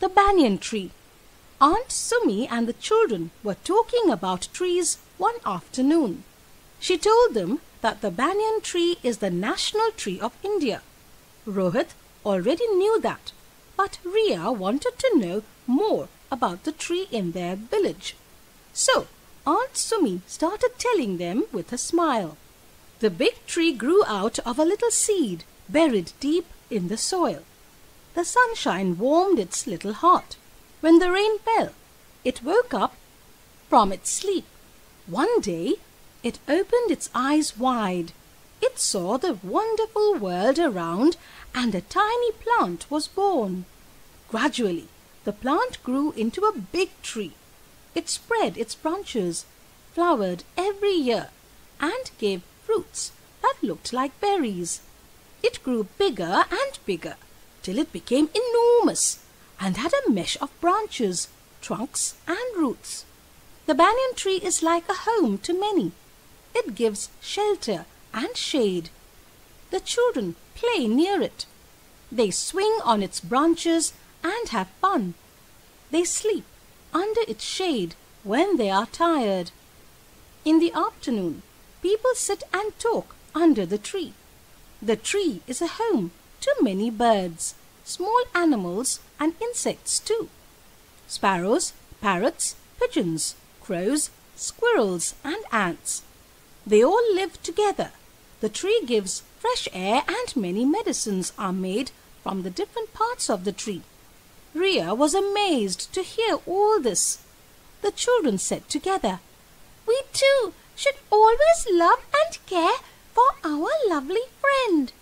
the banyan tree. Aunt Sumi and the children were talking about trees one afternoon. She told them that the banyan tree is the national tree of India. Rohit already knew that, but Ria wanted to know more about the tree in their village. So Aunt Sumi started telling them with a smile. The big tree grew out of a little seed buried deep in the soil. The sunshine warmed its little heart. When the rain fell, it woke up from its sleep. One day, it opened its eyes wide. It saw the wonderful world around, and a tiny plant was born. Gradually, the plant grew into a big tree. It spread its branches, flowered every year, and gave fruits that looked like berries. It grew bigger and bigger till it became enormous and had a mesh of branches, trunks, and roots. The banyan tree is like a home to many. It gives shelter and shade. The children play near it. They swing on its branches and have fun. They sleep under its shade when they are tired. In the afternoon, people sit and talk under the tree. The tree is a home to many birds small animals and insects too. Sparrows, parrots, pigeons, crows, squirrels, and ants. They all live together. The tree gives fresh air and many medicines are made from the different parts of the tree. Ria was amazed to hear all this. The children said together, We too should always love and care for our lovely friend.